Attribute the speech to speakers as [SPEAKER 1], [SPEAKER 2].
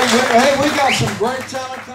[SPEAKER 1] Hey, we got some great talent.